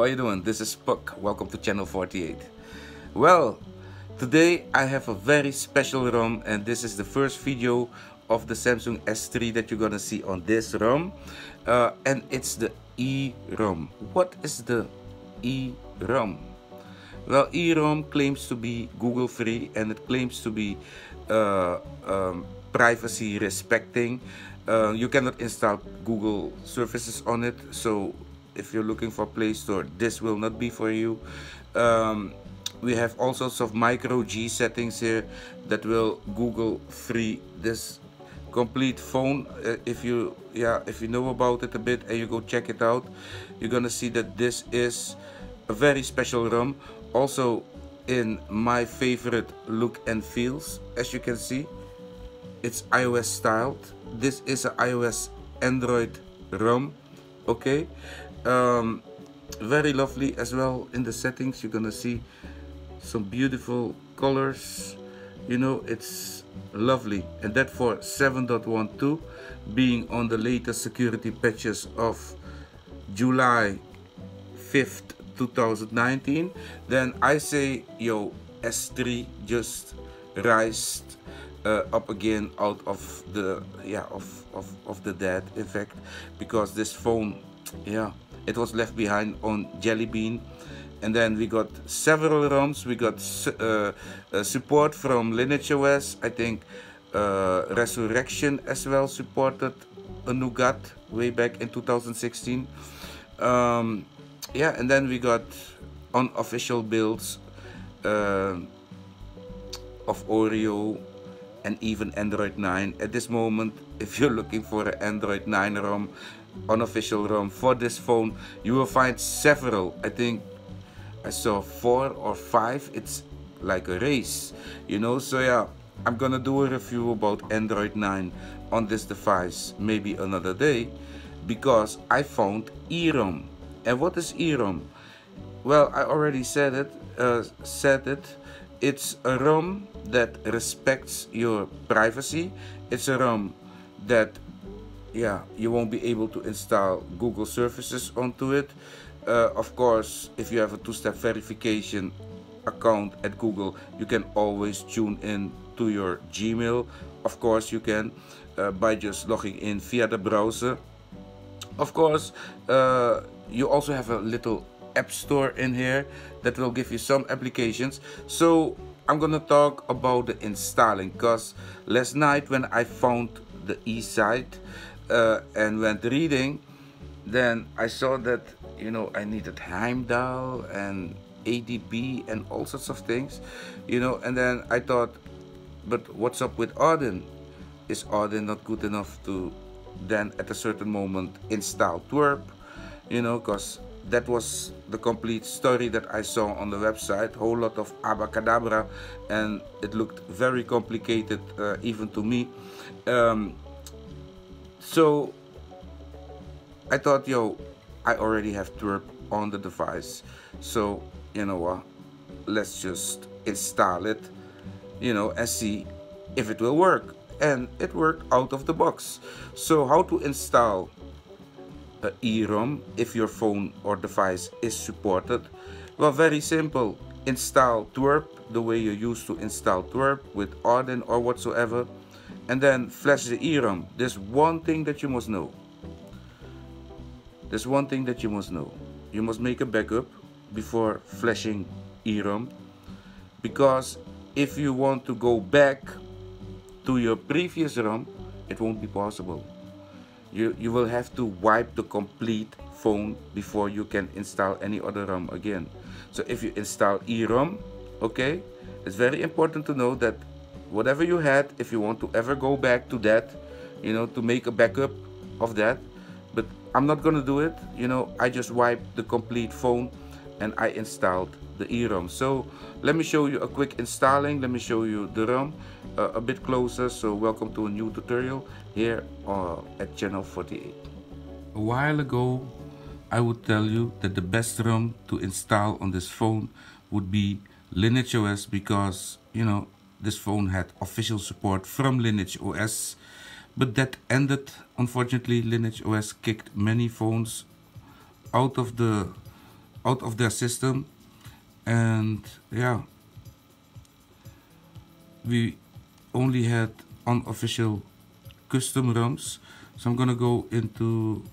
How you doing? This is Puck. Welcome to channel 48. Well, today I have a very special ROM and this is the first video of the Samsung S3 that you're gonna see on this ROM uh, and it's the E-ROM. What is the E-ROM? Well, E-ROM claims to be Google free and it claims to be uh, um, privacy respecting. Uh, you cannot install Google services on it, so if you're looking for Play Store, this will not be for you. Um, we have all sorts of micro G settings here that will Google free this complete phone. Uh, if you yeah if you know about it a bit and you go check it out you're gonna see that this is a very special ROM also in my favorite look and feels as you can see it's iOS styled. This is an iOS Android ROM okay um, very lovely as well in the settings. You're gonna see some beautiful colors. You know it's lovely. And that for 7.12 being on the latest security patches of July 5th 2019 then I say yo S3 just rised uh, up again out of the yeah of, of of the dead in fact because this phone yeah it was left behind on Jelly Bean. And then we got several ROMs we got uh, uh, support from Lineage OS I think uh, Resurrection as well supported a Nougat way back in 2016 um, yeah and then we got unofficial builds uh, of Oreo and even Android 9 at this moment if you're looking for an Android 9 ROM unofficial ROM for this phone you will find several. I think I saw four or five. It's like a race you know? So yeah I'm gonna do a review about Android 9 on this device maybe another day because I found eROM. And what is eROM? Well I already said it uh, said it. It's a ROM that respects your privacy. It's a ROM that yeah you won't be able to install Google services onto it. Uh, of course if you have a two-step verification account at Google you can always tune in to your Gmail. Of course you can uh, by just logging in via the browser. Of course uh, you also have a little app store in here that will give you some applications. So I'm gonna talk about the installing because last night when I found the e-site uh, and went reading, then I saw that you know I needed Heimdall and ADB and all sorts of things, you know. And then I thought, but what's up with Odin? Is Odin not good enough to then at a certain moment install Twerp? You know, because that was the complete story that I saw on the website. Whole lot of abacadabra, and it looked very complicated uh, even to me. Um, so I thought, yo, I already have Twerp on the device. So, you know what, let's just install it, you know, and see if it will work. And it worked out of the box. So how to install a eROM if your phone or device is supported? Well, very simple. Install Twerp the way you used to install Twerp with Odin or whatsoever and then flash the eROM. There's one thing that you must know. There's one thing that you must know. You must make a backup before flashing eROM because if you want to go back to your previous ROM, it won't be possible. You, you will have to wipe the complete phone before you can install any other ROM again. So if you install eROM, okay, it's very important to know that whatever you had if you want to ever go back to that you know to make a backup of that. But I'm not gonna do it you know. I just wiped the complete phone and I installed the eROM. So let me show you a quick installing. Let me show you the ROM uh, a bit closer. So welcome to a new tutorial here uh, at channel 48 a while ago I would tell you that the best ROM to install on this phone would be Lineage OS because you know this phone had official support from Lineage OS, but that ended. Unfortunately, Lineage OS kicked many phones out of the out of their system. And yeah. We only had unofficial custom ROMs. So I'm gonna go into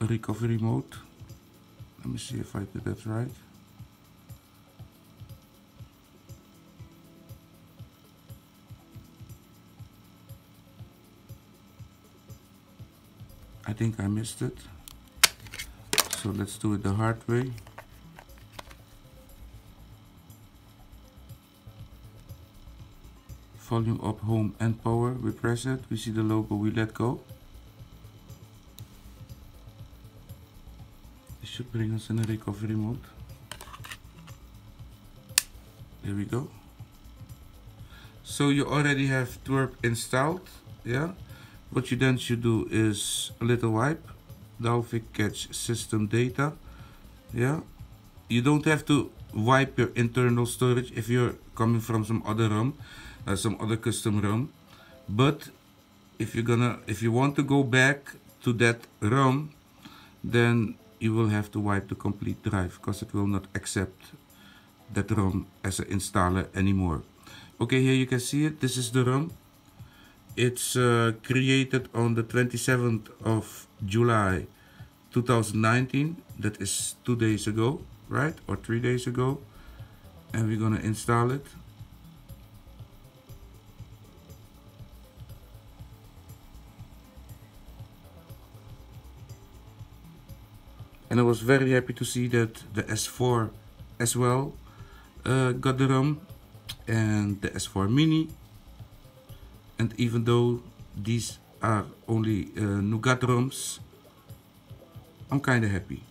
recovery mode. Let me see if I did that right think I missed it. So let's do it the hard way. Volume up home and power. We press it. We see the logo. We let go. It should bring us in a recovery mode. There we go. So you already have twerp installed yeah what you then should do is a little wipe Dalvik cache system data yeah? You don't have to wipe your internal storage if you're coming from some other ROM uh, some other custom ROM but if you're gonna if you want to go back to that ROM then you will have to wipe the complete drive because it will not accept that ROM as an installer anymore. Okay here you can see it. This is the ROM it's uh, created on the 27th of July 2019 that is two days ago right? Or three days ago. And we're gonna install it. And I was very happy to see that the S4 as well uh, got the ROM. And the S4 Mini and even though these are only uh, Nougat ROMs I'm kinda happy.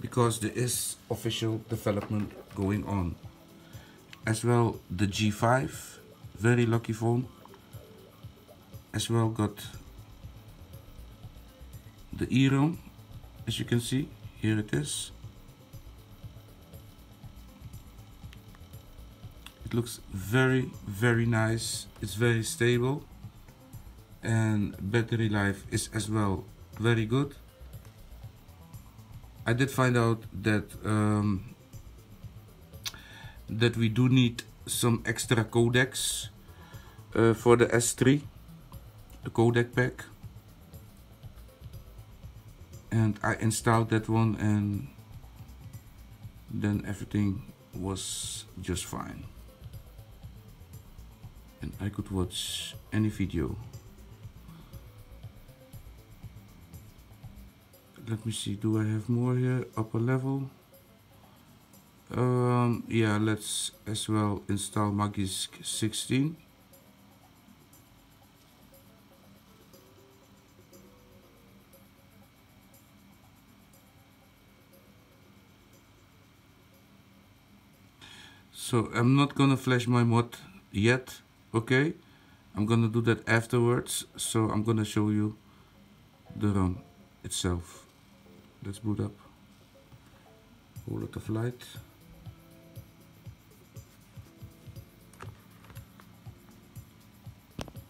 Because there is official development going on. As well the G5 very lucky phone as well got the EROM as you can see here it is it looks very very nice. It's very stable. And battery life is as well very good. I did find out that um, that we do need some extra codecs uh, for the S3 the codec pack. And I installed that one and then everything was just fine and I could watch any video. Let me see do I have more here? Upper level? Um, yeah let's as well install Magisk 16 so I'm not gonna flash my mod yet okay I'm gonna do that afterwards so I'm gonna show you the ROM itself. Let's boot up. Whole lot of light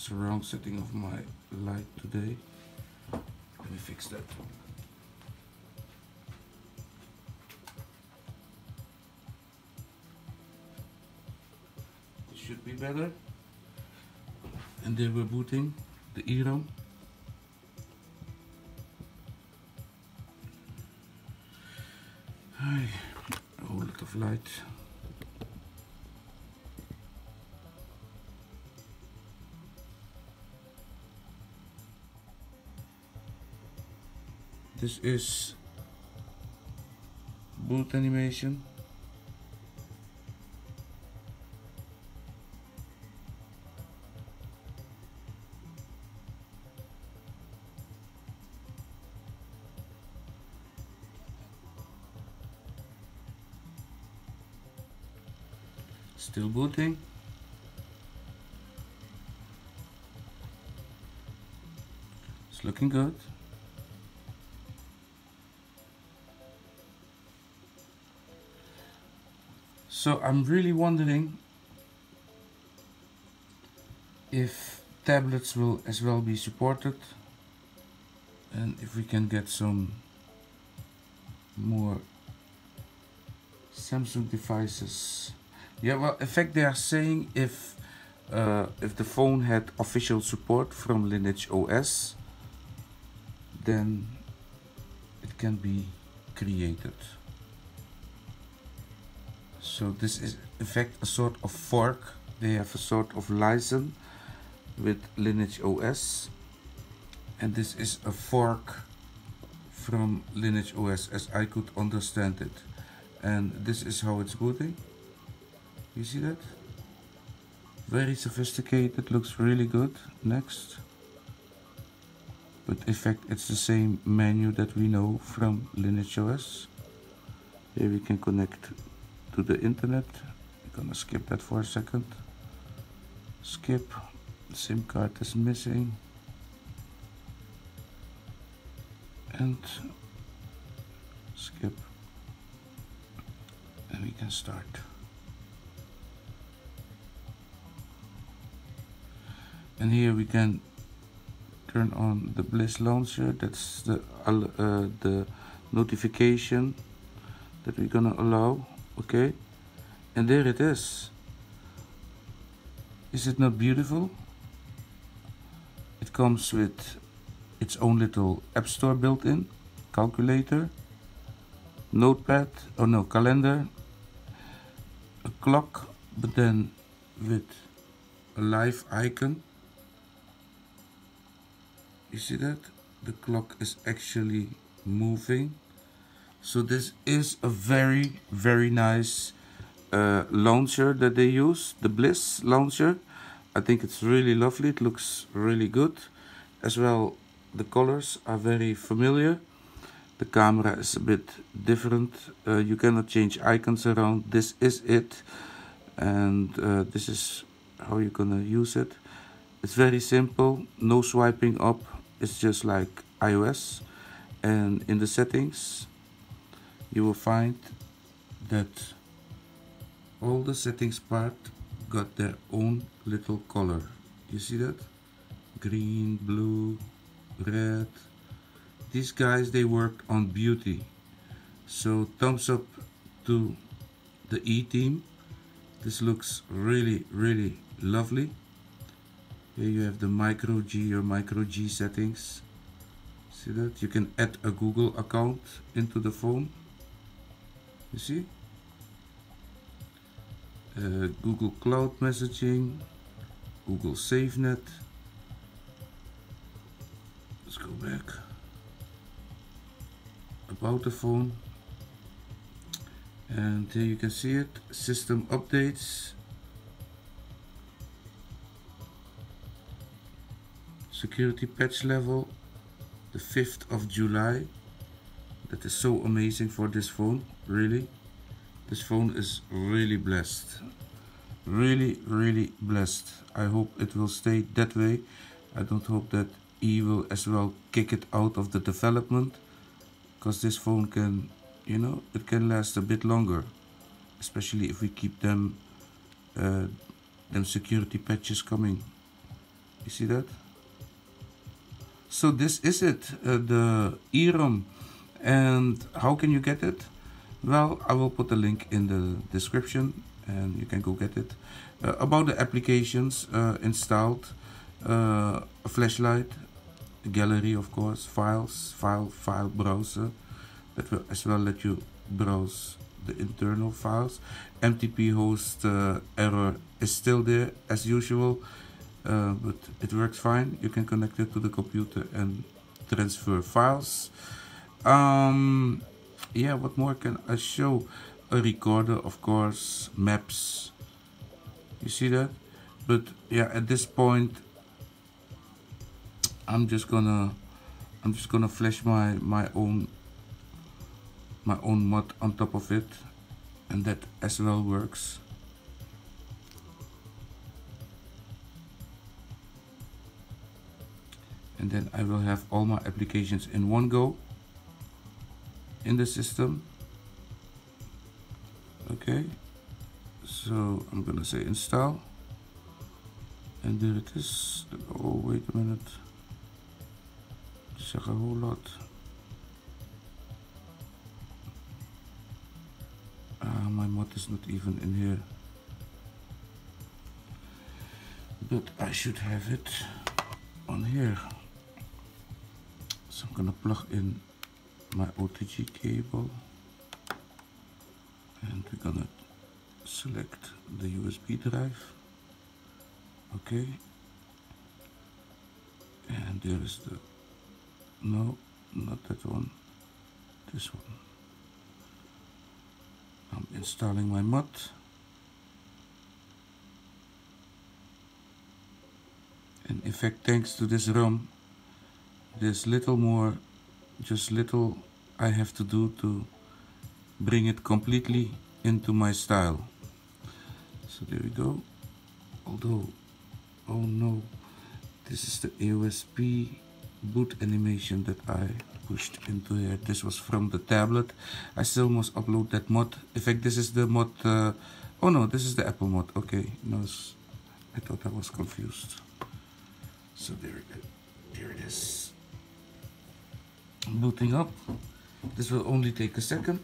surround setting of my light today. Let me fix that. It should be better and then we're booting the EROM Hi, a whole lot of light. This is boot animation looking good. So I'm really wondering if tablets will as well be supported and if we can get some more Samsung devices yeah well in fact they are saying if uh, if the phone had official support from Lineage OS then it can be created. So this is in fact a sort of fork. They have a sort of license with Lineage OS and this is a fork from Lineage OS as I could understand it. And this is how it's booting you see that? Very sophisticated looks really good. Next but in fact it's the same menu that we know from Lineage OS here we can connect to the internet. I'm gonna skip that for a second. Skip. SIM card is missing. And skip. And we can start. And here we can turn on the bliss launcher. That's the uh, the notification that we're gonna allow okay? And there it is. Is it not beautiful? It comes with its own little app store built in calculator notepad or oh no calendar a clock but then with a live icon you see that? The clock is actually moving. So this is a very very nice uh, launcher that they use the bliss launcher. I think it's really lovely. It looks really good. As well the colors are very familiar. The camera is a bit different. Uh, you cannot change icons around. This is it. And uh, this is how you're gonna use it. It's very simple. No swiping up it's just like iOS. And in the settings you will find that all the settings part got their own little color. You see that? Green blue red. These guys they worked on beauty. So thumbs up to the E team. This looks really really lovely here you have the micro G or micro G settings. See that? You can add a Google account into the phone. You see? Uh, Google Cloud Messaging Google SafeNet. Let's go back. About the phone. And here you can see it. System updates security patch level the 5th of July. That is so amazing for this phone really. This phone is really blessed. Really really blessed. I hope it will stay that way. I don't hope that E will as well kick it out of the development because this phone can you know it can last a bit longer especially if we keep them uh, them security patches coming. You see that so this is it uh, the EROM. And how can you get it? Well I will put the link in the description and you can go get it. Uh, about the applications uh, installed uh, flashlight gallery of course files file file browser that will as well let you browse the internal files. Mtp host uh, error is still there as usual uh, but it works fine. You can connect it to the computer and transfer files. Um, yeah what more can I show? A recorder of course. Maps. You see that? But yeah at this point I'm just gonna I'm just gonna flash my my own my own mod on top of it. And that as well works and then I will have all my applications in one go in the system. Okay so I'm gonna say install. And there it is. Oh wait a minute. A whole lot. Uh, my mod is not even in here. But I should have it on here so I'm gonna plug in my OTG cable and we're gonna select the USB drive. Okay. And there is the no not that one this one. I'm installing my mod. And in fact thanks to this ROM there's little more just little I have to do to bring it completely into my style. So there we go. Although oh no this is the AOSP boot animation that I pushed into here. This was from the tablet. I still must upload that mod. In fact this is the mod uh, oh no this is the Apple mod. Okay no I thought I was confused. So there it, there it is booting up. This will only take a second.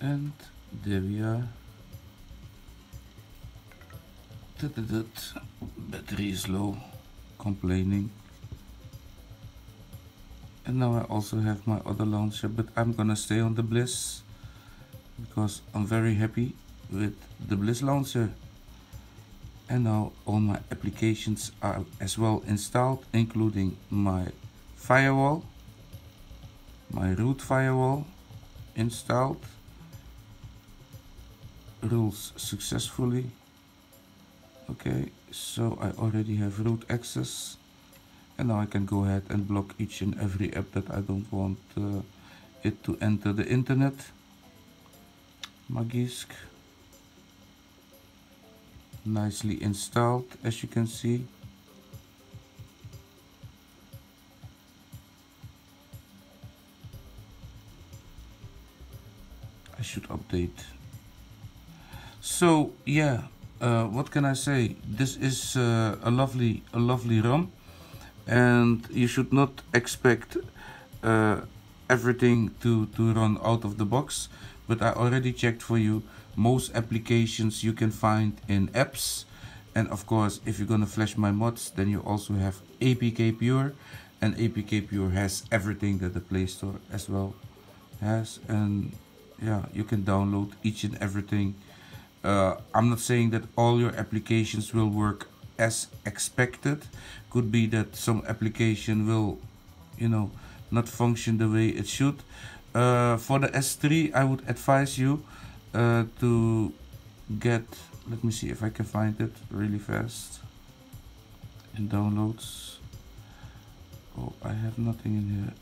And there we are. Battery is low. Complaining. And now I also have my other launcher but I'm gonna stay on the Bliss because I'm very happy with the Bliss launcher. And now all my applications are as well installed including my firewall my root firewall installed rules successfully. Okay so I already have root access. And now I can go ahead and block each and every app that I don't want uh, it to enter the internet. Magisk nicely installed as you can see. I should update. So yeah uh, what can I say? This is uh, a lovely a lovely ROM and you should not expect uh, everything to to run out of the box but I already checked for you most applications you can find in apps. And of course if you're gonna flash my mods then you also have APK Pure. And APK Pure has everything that the Play Store as well has. And yeah you can download each and everything. Uh, I'm not saying that all your applications will work as expected. Could be that some application will you know not function the way it should. Uh, for the S3 I would advise you uh, to get let me see if I can find it really fast in downloads oh I have nothing in here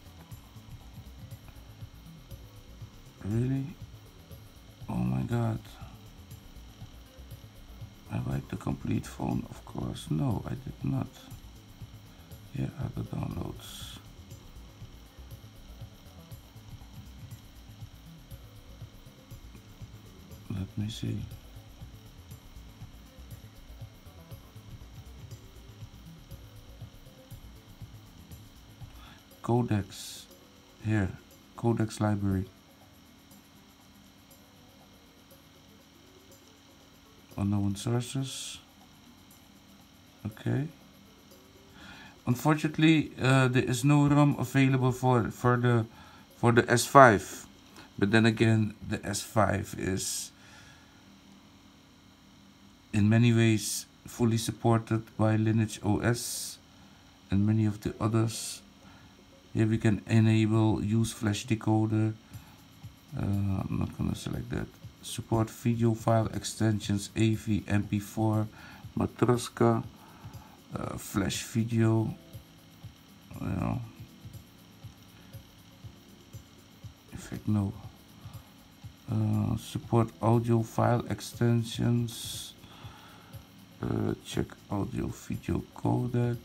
really oh my god I like the complete phone, of course. No, I did not. Here are the downloads. Let me see. Codecs, Here, Codecs library. unknown sources okay unfortunately uh, there is no ROM available for for the for the S5 but then again the S5 is in many ways fully supported by Lineage OS and many of the others here we can enable use flash decoder uh, I'm not gonna select that support video file extensions AV, MP4, Matroska, uh, Flash Video, you. In fact, no. Uh, support audio file extensions. Check audio video codec.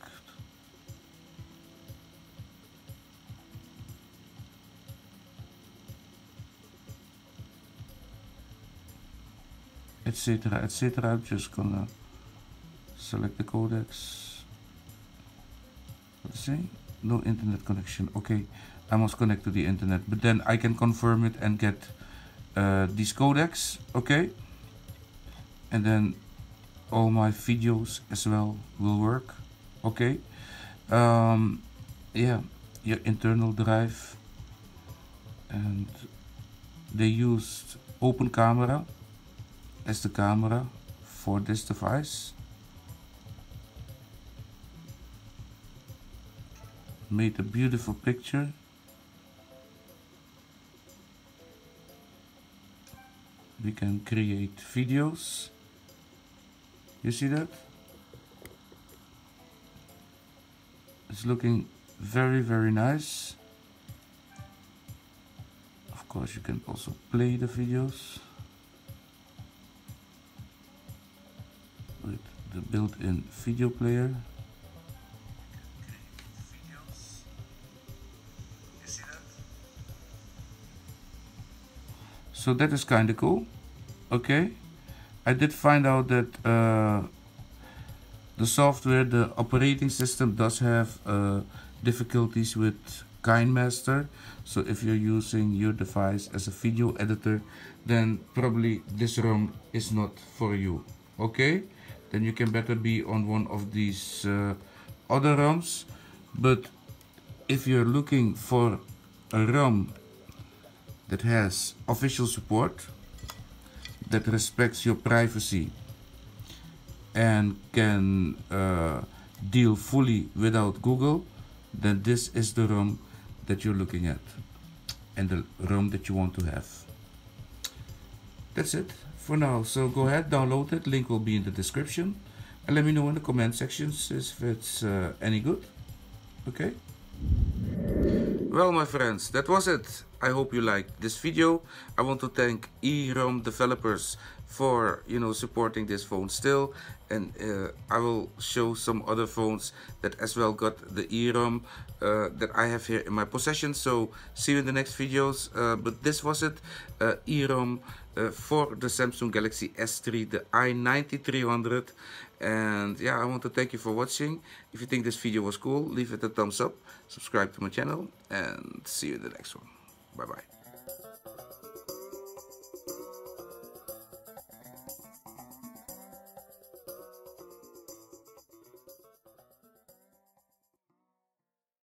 etc etc I'm just gonna select the codecs. Let's see. No internet connection. Okay. I must connect to the internet but then I can confirm it and get uh, these codecs. Okay. And then all my videos as well will work okay? Um, yeah your internal drive and they used open camera as the camera for this device. Made a beautiful picture. We can create videos you see that? It's looking very very nice. Of course you can also play the videos with the built-in video player. So that is kind of cool. Okay I did find out that uh, the software the operating system does have uh, difficulties with KineMaster so if you're using your device as a video editor then probably this ROM is not for you. Okay? Then you can better be on one of these uh, other ROMs. But if you're looking for a ROM that has official support, that respects your privacy and can uh, deal fully without Google, then this is the ROM that you're looking at and the ROM that you want to have. That's it for now. So go ahead, download it. Link will be in the description. And let me know in the comment sections if it's uh, any good. Okay? Well, my friends, that was it. I hope you liked this video. I want to thank eROM developers for, you know, supporting this phone still. And uh, I will show some other phones that as well got the eROM uh, that I have here in my possession. So see you in the next videos. Uh, but this was it, uh, eROM uh, for the Samsung Galaxy S3, the i9300 and yeah i want to thank you for watching. If you think this video was cool leave it a thumbs up subscribe to my channel and see you in the next one. Bye bye